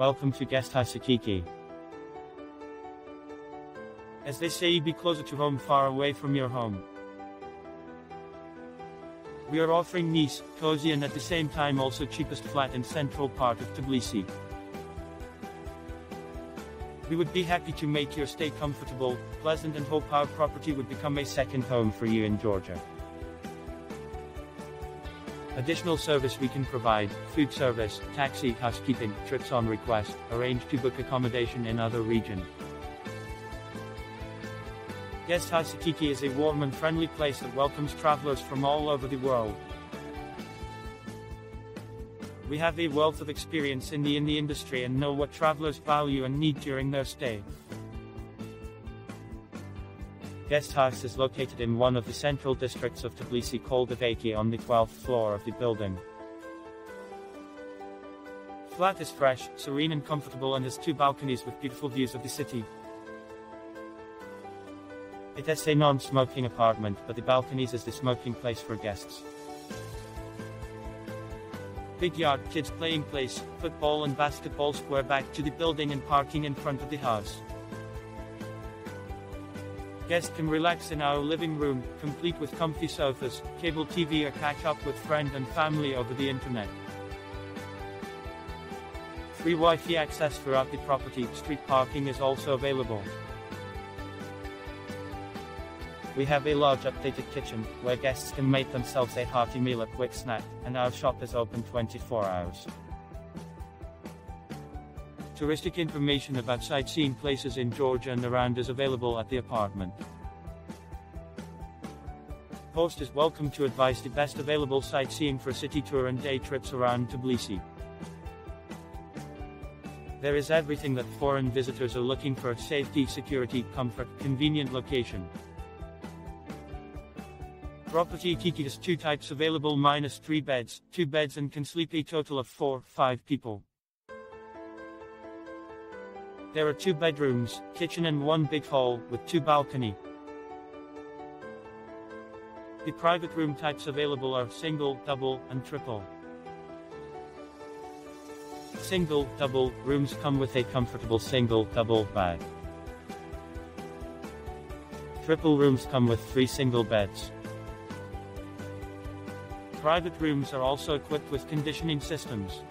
Welcome to Guest House Akiki. As they say, be closer to home, far away from your home. We are offering nice, cozy and at the same time also cheapest flat in central part of Tbilisi. We would be happy to make your stay comfortable, pleasant and hope our property would become a second home for you in Georgia. Additional service we can provide, food service, taxi, housekeeping, trips on request, arrange to book accommodation in other region. Guest House Akiki is a warm and friendly place that welcomes travelers from all over the world. We have a wealth of experience in the in the industry and know what travelers value and need during their stay. Guest house is located in one of the central districts of Tbilisi called Avaki on the 12th floor of the building. Flat is fresh, serene and comfortable and has two balconies with beautiful views of the city. It is a non-smoking apartment, but the balconies is the smoking place for guests. Big yard, kids playing place, football and basketball square back to the building and parking in front of the house. Guests can relax in our living room, complete with comfy sofas, cable TV or catch up with friend and family over the internet. Free Wi-Fi access throughout the property, street parking is also available. We have a large updated kitchen, where guests can make themselves a hearty meal or quick snack, and our shop is open 24 hours. Touristic information about sightseeing places in Georgia and around is available at the apartment. Host is welcome to advise the best available sightseeing for city tour and day trips around Tbilisi. There is everything that foreign visitors are looking for safety, security, comfort, convenient location. Property Kiki has two types available minus three beds, two beds and can sleep a total of four, five people. There are two bedrooms, kitchen and one big hall, with two balcony. The private room types available are single, double, and triple. Single, double, rooms come with a comfortable single, double bed. Triple rooms come with three single beds. Private rooms are also equipped with conditioning systems.